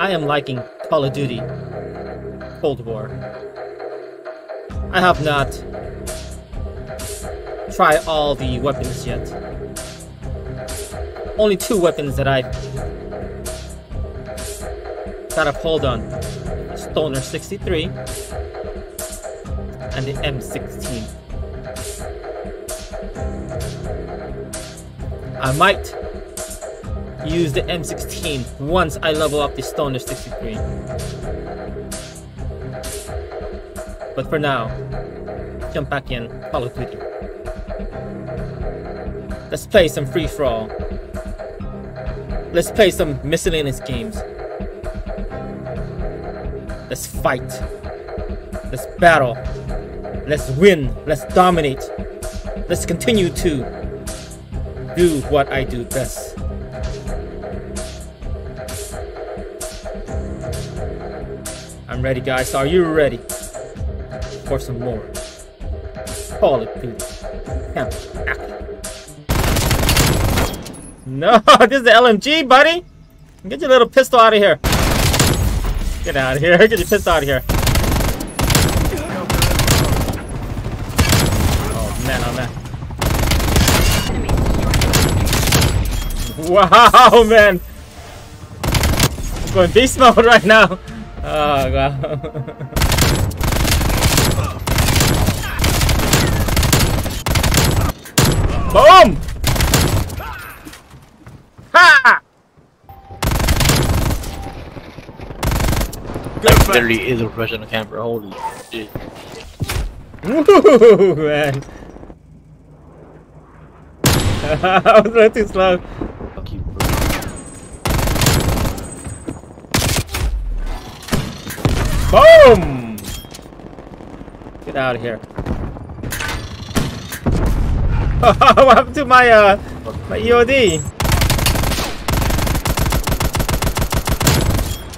I am liking Call of Duty Cold War. I have not tried all the weapons yet. Only two weapons that I got I've hold on. Stoner 63 and the M16. I might use the M16 once I level up the Stoner 63. But for now, jump back in of Duty. Let's play some free-for-all. Let's play some miscellaneous games. Let's fight. Let's battle. Let's win. Let's dominate. Let's continue to do what I do best. I'm ready, guys. Are you ready for some more Call of Duty? No, this is the LMG, buddy. Get your little pistol out of here. Get out of here. Get your pistol out of here. Oh man, oh man. Wow, man! I'm going beast mode right now. Ah, oh god. Boom! Ha! Like literally is a professional camper. Holy shit. Woo, man. I was running too slow. Fuck you, bro. Boom! Get out of here. what happened to my uh my EOD?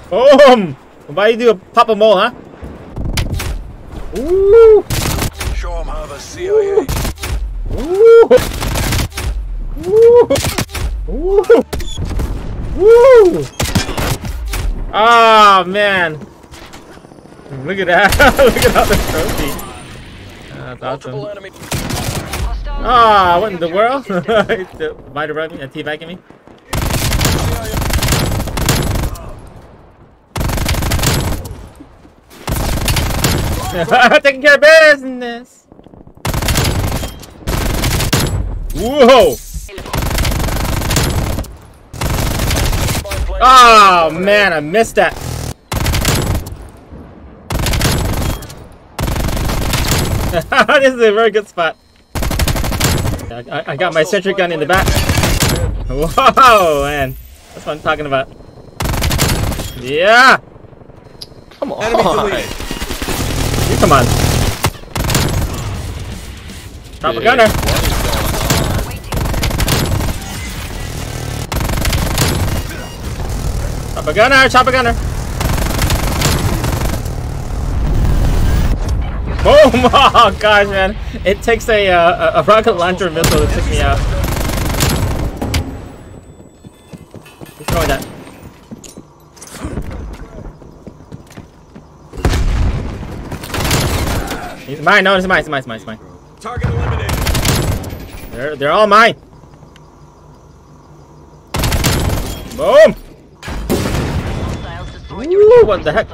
Boom! Why you do a pop a mole, huh? Ooh! Show 'em how the CIA. Ooh! Ooh! Ooh! Woo! Ah man! Look at that! Look at all the trophy. Ah, that's Multiple awesome. Ah, what in the world? The- Might have run me, a teabagging me. Taking care of business. Whoa! Oh man, I missed that. this is a very good spot. I, I- I got my sentry gun in the back. Whoa, man. That's what I'm talking about. Yeah! Come on. You come on. Drop a gunner. what is going Chopper gunner, chopper gunner. Boom! Oh gosh, man. It takes a, uh, a a rocket launcher missile to take me out. Destroy that? He's mine. No, it's mine. It's mine. It's mine. It's mine. Target eliminated. They're they're all mine. Boom! Ooh, what the heck?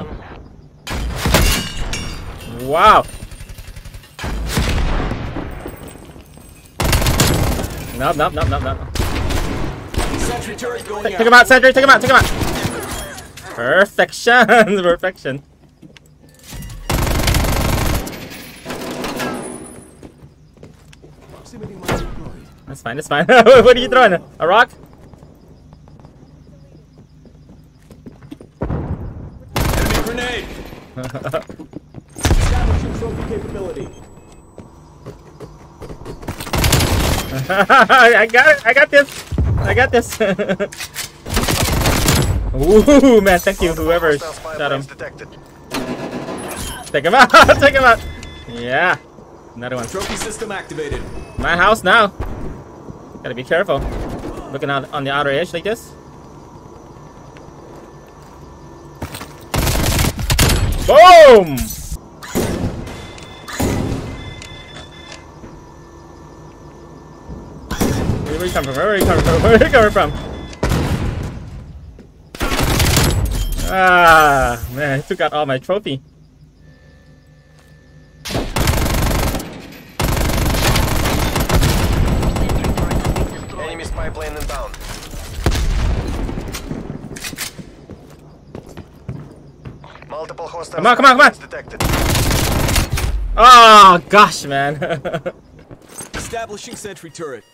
Wow. Nope, nope, nope, nope, nope. Sentry turret going Take, out. take him out, Cedric, take him out, take him out. Perfection, perfection. Proximity mine deployed. That's fine, that's fine. what are you throwing? A rock? Enemy grenade. Establishing trophy capability. I got it, I got this. I got this. Ooh, man, thank you, whoever shot him. detected. Take him out, take him out. Yeah, another one. Trophy system activated. My house now. Gotta be careful. Looking out on the outer edge like this. Boom! Where are you coming from? Where are you coming from? Where are you coming from? Ah, man, I took out all my trophy. Enemy spy plane inbound. Multiple hostiles. Come on, come on, come on. Detected. Oh, gosh, man. Establishing sentry turret.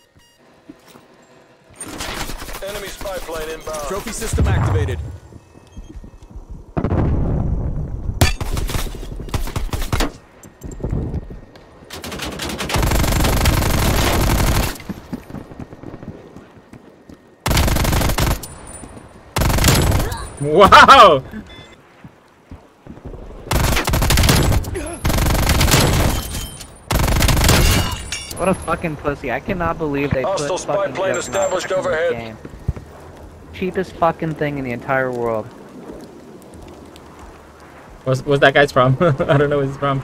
Enemy spy plane inbound. Trophy system activated. wow! What a fucking pussy. I cannot believe they Hostile put spy fucking plane established overhead. game. Cheapest fucking thing in the entire world. Where's, where's that guy's from? I don't know where he's from.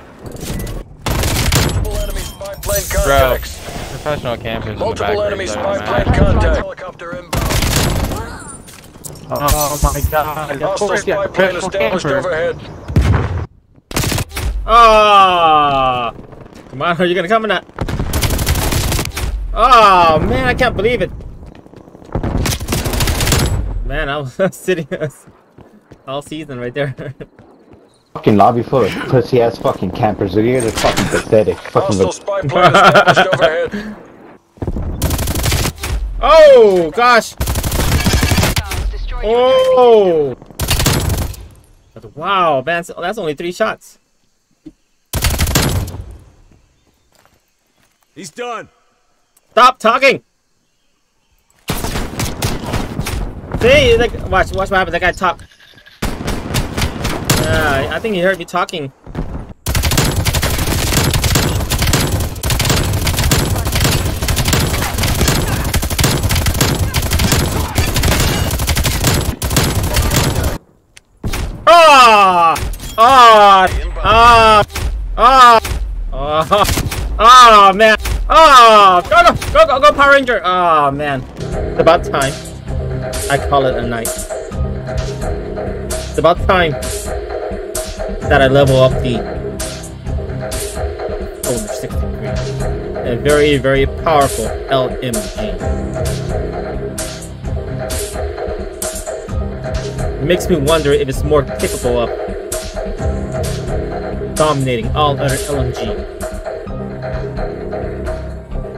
Multiple enemy spy plane Bro, professional campers in the back enemy spy plane contact. Helicopter inbound. Oh, my god. Of Hostile course, yeah, spy plane professional established camper. overhead. Ah! Come on, are you gonna come or not? Oh man, I can't believe it. Man, I was sitting all season right there. Fucking lobby full of pussy ass fucking campers. You're just fucking pathetic. Fucking Hostile spy plane established overhead. oh gosh! Oh! Wow, man, that's- that's only three shots. He's done. Stop talking! See, like, watch, watch what happens. That guy talk. Yeah, I think he heard me talking. Ah! Ah! Ah! Ah! Ah! Ah, man! Ah! Go, go, go, go, go, Power Ranger! Ah, man. It's about time. I call it a night. It's about time that I level up the Stoner 63. A very, very powerful LMG. It makes me wonder if it's more capable of dominating all other LMG.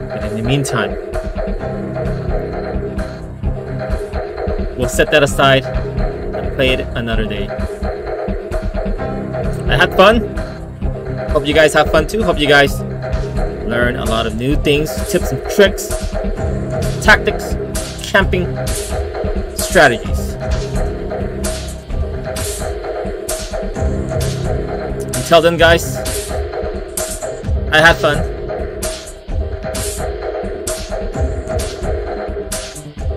But in the meantime, we'll set that aside and play it another day. I had fun. Hope you guys have fun too. Hope you guys learn a lot of new things, tips and tricks, tactics, camping, strategies. Until then, guys, I had fun.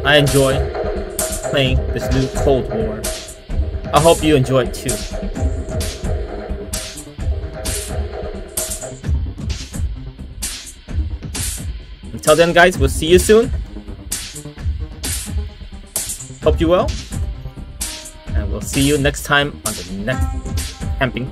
I enjoy playing this new Cold War. I hope you enjoy it too. Until then, guys, we'll see you soon. Hope you well. And we'll see you next time on the next camping